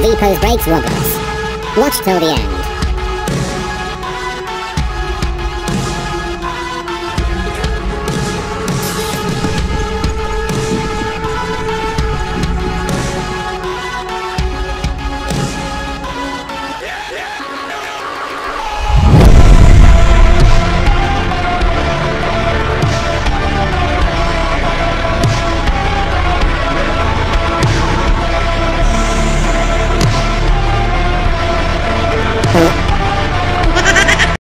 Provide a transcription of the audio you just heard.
V-pose breaks Roberts. Watch till the end.